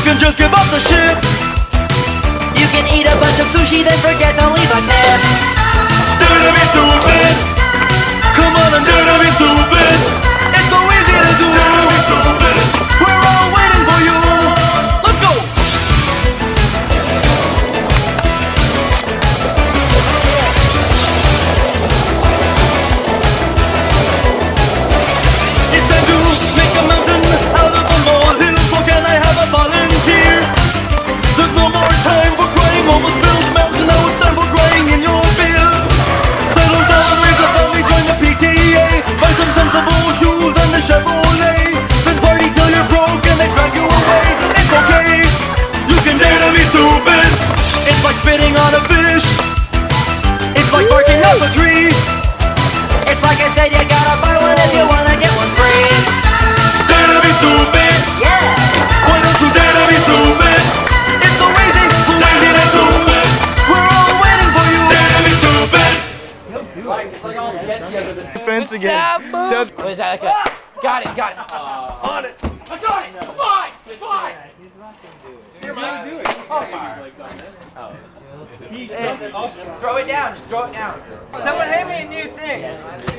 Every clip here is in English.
You can just give up the ship. You can eat a bunch of sushi, then forget to leave a tip. To be stupid. Come on and to be stupid. It's so easy to do. Dare Fence again. Tell- What is that like a... Got it, got it. Uh, on it. I got it! Come on! Come on! Throw it down, just throw it down. Someone hand me a new thing.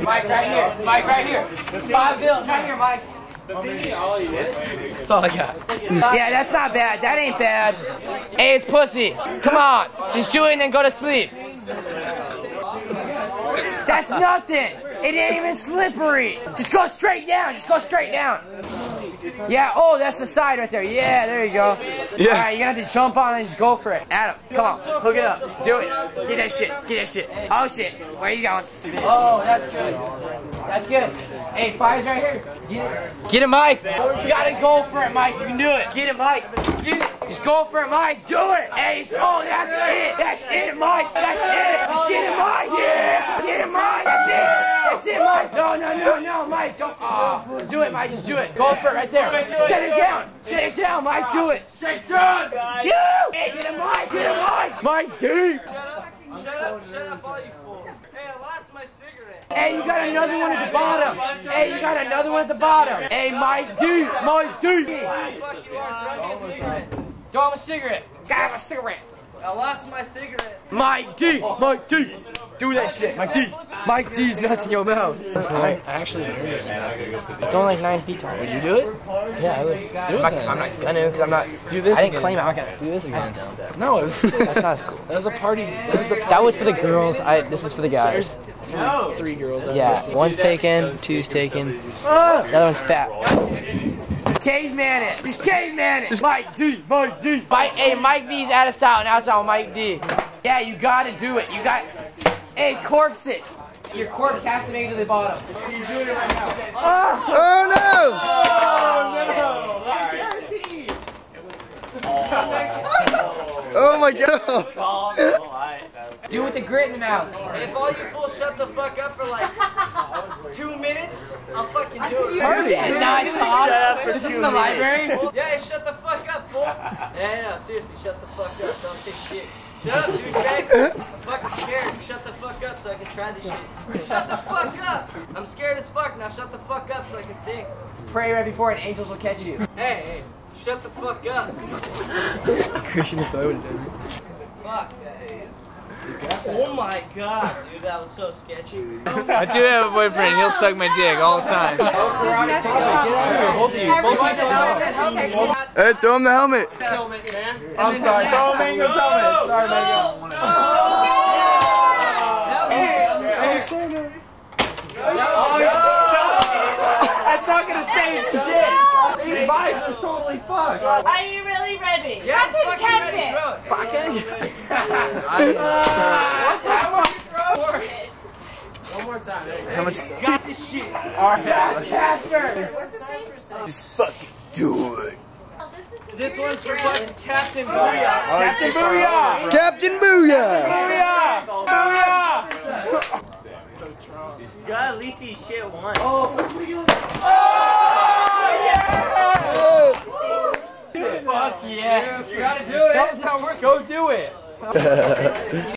Mike, right here. Mike, right here. Five bills, right here, Mike. That's all I got. Yeah, that's not bad. That ain't bad. Hey, it's pussy. Come on. Just do it and then go to sleep. That's nothing. It ain't even slippery. Just go straight down. Just go straight down. Yeah, oh, that's the side right there. Yeah, there you go. Yeah. All right, you're gonna have to jump on it and just go for it. Adam, come on, hook it up. Do it. Get that shit. Get that shit. Oh shit. Where are you going? Oh, that's good. That's good. Hey, five's right here. Get it. Get it, Mike. You gotta go for it, Mike. You can do it. Get it, Mike. Get it. Just go for it, Mike. Do it. Hey, it's- oh, that's it. That's it, Mike. That's it. Just get it, Mike. Yeah. Get it, Mike. That's it. That's it, Mike. No, no, no, no, Mike. Don't. Oh, do it, Mike. Just do it. Go for it right there. Set it down. Set it down, Mike. Do it. Shake down. You. Get it, Mike. Get it, Mike. Mike, deep. Shut up, shut up, all you fools. Hey, I lost my cigarette. Hey, you got another one at the bottom. Hey, you got another one at the bottom. Hey, Mike D. Mike D. Fuck you are, throw me a cigarette. Throw him a cigarette. Got a cigarette. I lost my cigarettes. Mike D. Mike D. Do that shit. Mike D. Mike D's nuts in your mouth. I'm actually nervous about this. It's only like nine feet tall. Would you do it? Yeah, I would. Do it I'm not, then. I'm not gonna because I'm not. Do this I didn't again. claim I'm not gonna. Do this again. No, it was. that's not as cool. That was a party. That was the That was for the girls. I. This is for the guys. three, three girls. Yeah, one's taken, two's taken. Ah. The other one's fat. Caveman it. Just caveman it. Just Mike D. Mike D. Mike, hey, Mike D's out of style. Now it's on Mike D. Yeah, you gotta do it. You got. Hey, corpse it. Your corpse has to make it to the bottom. Oh, oh no! Oh no! Oh my god! Oh, Do it with the grit in the mouth. If all you fools shut the fuck up for like two minutes, I'll fucking do it. And not talk. This is in the library. Yeah, shut the fuck up, fool. Yeah, no, seriously, shut the fuck up. Don't say shit. Shut up, douchebag. I'm fucking scared. Shut the fuck up so I can try this shit. Shut the fuck up. I'm scared as fuck. Now shut the fuck up so I can think. Pray right before, and angels will catch you. Hey, hey, shut the fuck up. Christian is so Fuck. Oh my god, dude, that was so sketchy. I do have a boyfriend. He'll suck my dick all the time. Oh, hey, throw him the helmet! I'm sorry. Throw Mango's helmet. Sorry, Mango. That's not gonna save shit. His visor's totally fucked. Are you really ready? Yeah, I'm Captain fucking ready, Captain. throw it. How much? Got this shit. Casper. Just fucking Do it! This one's for fucking Captain Booyah. Captain Booyah. Captain Booyah! Booyah. Booyah. You gotta at least eat shit once. Oh! oh, oh. Fuck yeah. That was not work. Go do it.